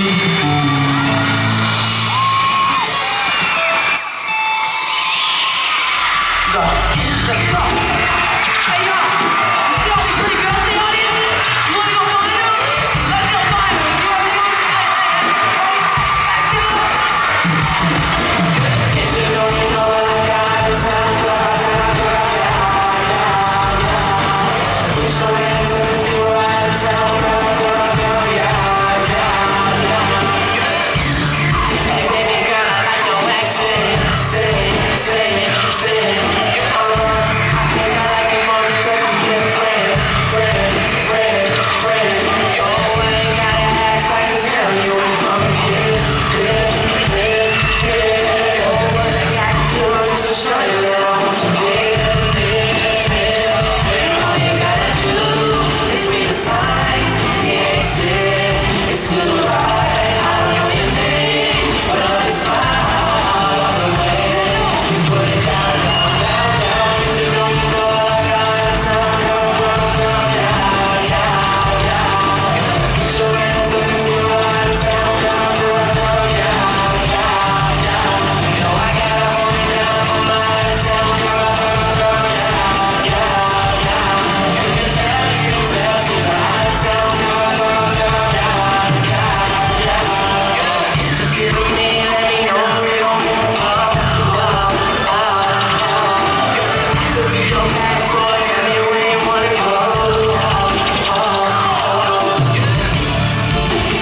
Música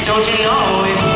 Don't you know